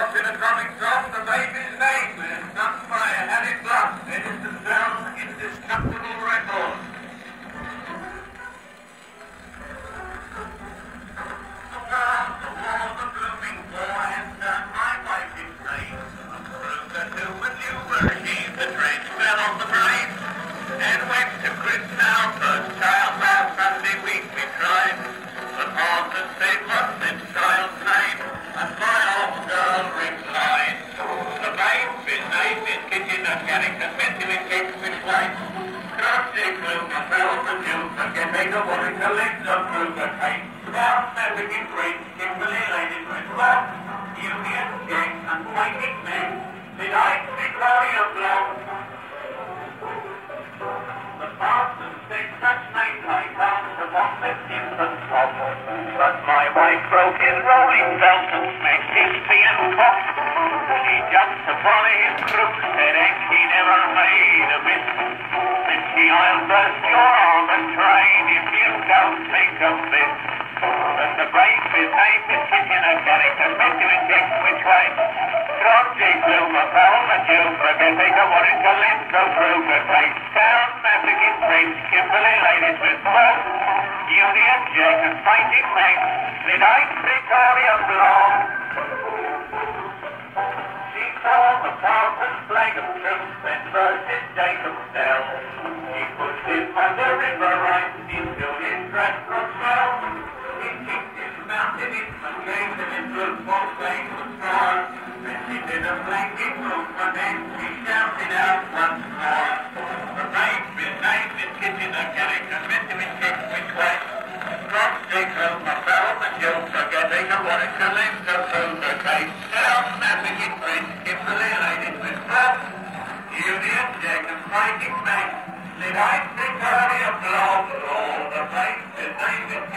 In a comic drop? The baby's name. It's not fire. Had it dropped. It is the sound indestructible record. The walls my wife the train fell off the brain and went to Chris now first time. of having defensive engagement lines, cross-check movement, open movement, and make a warning the legs of movement height. Fast and begin break in related with love, union, gang, and fighting men. The the glory of love. The pastors say such night I found the one that infant But my wife broke in rolling down train if you don't think of this. The brave behaved his Kitchener character, meant to inject which way. Roger blew my foul, but you forget they go wanted to live go through the Mafeking Street, Kimberley Ladysmith blood. Union Jack and fighting men. Did I Victoria belong? She saw the Parson's flag of truth and versus Jacob's Dell. Union Jack and. Did I think earlier blow all the place? Is David